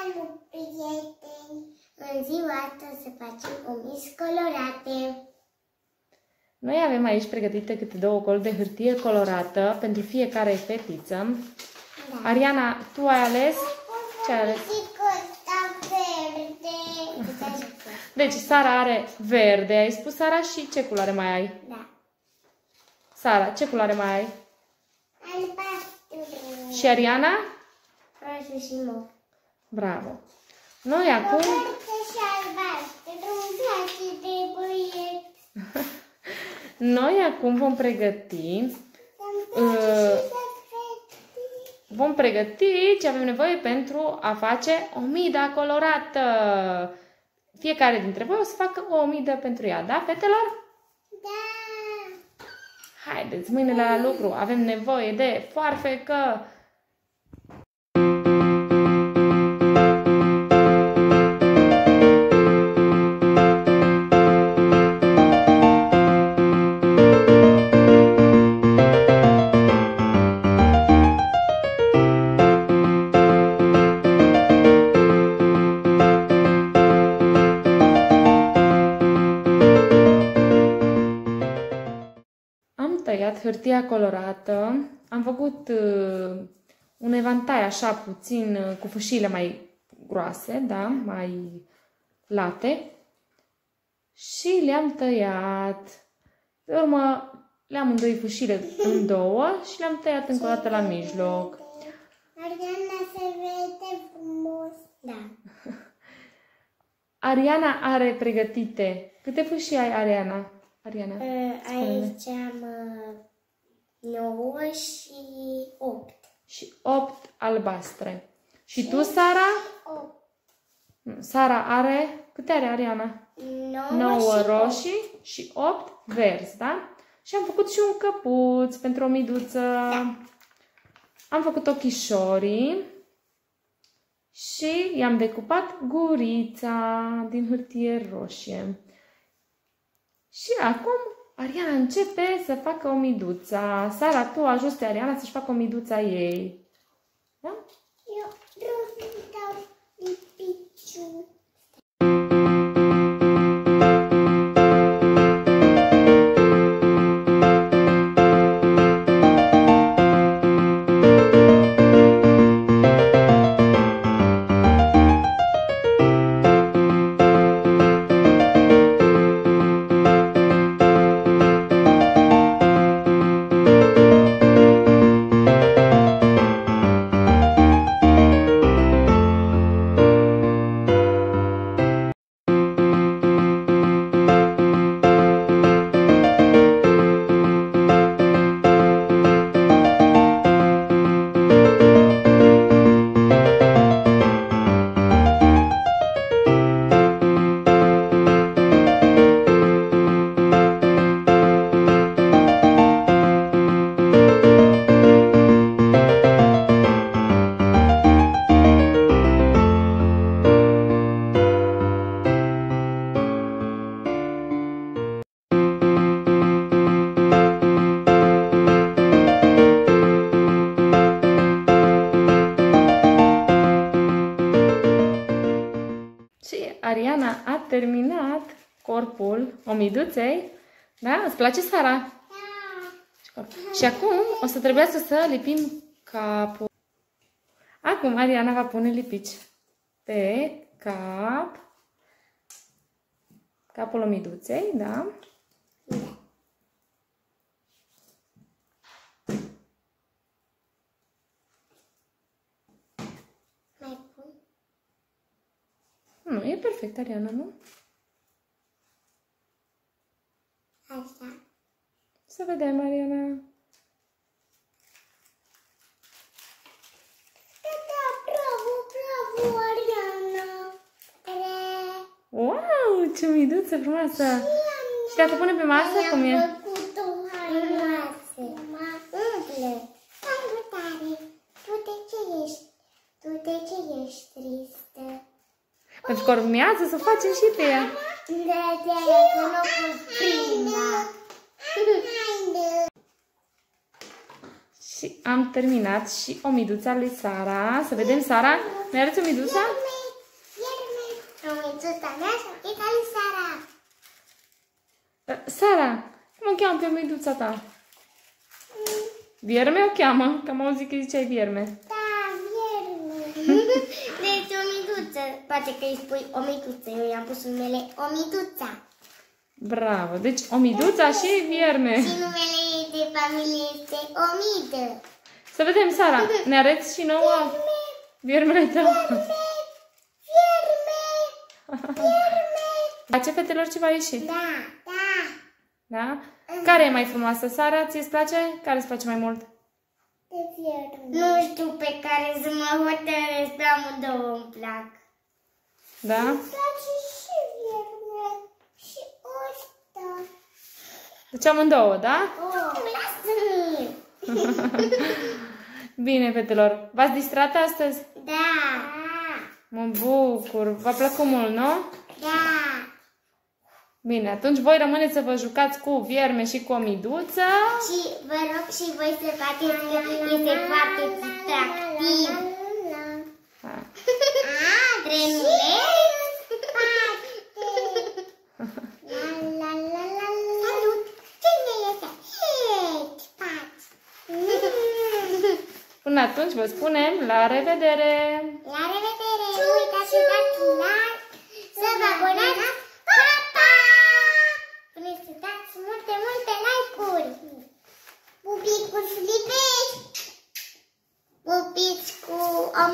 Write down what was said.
Salut, prieteni! În ziua asta o să facem omis colorate. Noi avem aici pregătite câte două col de hârtie colorată pentru fiecare fetiță. Da. Ariana, tu ai ales? Ce ai ales? Zic ăsta verde. Deci, Sara are verde, ai spus, Sara? Și ce culoare mai ai? Da. Sara, ce culoare mai ai? Albastru. Și Ariana? Roșu și mov. Bravo! Noi acum... Roșu și șalbastru. Îmi place de băieți. Noi acum vom pregăti... Îmi place Uh, și de fete. Vom pregăti ce avem nevoie pentru a face o midă colorată. Fiecare dintre voi o să facă o midă pentru ea, da, fetelor? Da. Haideți, mâinile la lucru. Avem nevoie de foarfecă. Tăiat hârtia colorată, am făcut uh, un evantai așa puțin uh, cu fâșile mai groase, da, mai late și le-am tăiat. Pe urmă le-am îndoi fâșile în două și le-am tăiat încă o dată la mijloc. Ariana se vede frumos. Da. Ariana are pregătite. Câte fâșii ai, Ariana? Ariana. Uh, Aici am uh, 9 și 8. Și 8 albastre. Și tu, Sara? 8. Nu, Sara are... Câte are Ariana? 9, 9 și roșii și 8 verzi, da? Și am făcut și un căpuț pentru o miduță. Da. Am făcut ochișorii și i-am decupat gurița din hârtie roșie. Și acum Ariana începe să facă o miduță. Sara, tu ajuți Ariana să-și facă o miduță a ei. Da? Eu vreau să dau lipiciu. Și Ariana a terminat corpul omiduței. Da? Îți place, Sara? Da. Și corpul. Și acum o să trebuiască să lipim capul. Acum Ariana va pune lipici pe cap. Capul omiduței, da? Da. Mai pun? Nu, e perfect, Ariana, nu? Așa. Să vedem, Ariana. Da, da, bravo, bravo, Ariana. Tre. Wow, ce miduță frumoasă! Și dacă pune pe masă, cum e? Am făcut-o hainoasă. Umple. Salutare. Tu de ce ești? Tu de ce ești tristă? Pentru că urmează să o facem și pe ea. De aceea că nu pus prima. Și am terminat și o miduța lui Sara. Să vedem, Sara, ne arăți o miduța? Vierme, vierme. Omițuța mea și ochita lui Sara. Uh, Sara, cum o cheamă pe miduța ta? Vierme o cheamă? Că am auzit că ziceai vierme. Da, vierme. deci o miduță. Poate că îi spui o miduță. Eu i-am pus numele o miduța. Bravo! Deci o miduța și vierme. Și numele ei de familie este Omidă. Să vedem, Sara, ne arăți și nouă viermele tău. Vierme, vierme. Place fetelor ce va ieși? Da, da. Da? Care e mai frumoasă, Sara? Ți-e place? Care îți place mai mult? De vierme. Nu știu pe care să mă hotărăsc, pe amândouă îmi plac. Da? Îmi place și vierme și ăsta. Deci amândouă, da? Oh. Lasă-mi. Bine, fetelor. V-ați distrat astăzi? Da. Mă bucur. V-a plăcut mult, nu? Da. Bine, atunci voi rămâneți să vă jucați cu vierme și cu o miduță. Și vă rog și voi să faceți că este foarte distractiv. Da. Ah, trenuleț? La, la, la, la, la. Salut! Cine este? Hei, spați! Până atunci vă spunem la revedere! La revedere! Nu uitați să dați like, să vă abonați! Pa, pa! Până să dați multe, multe like-uri! Pupicuri flipești! Pupici cu o